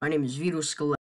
My name is Vito Scaletta.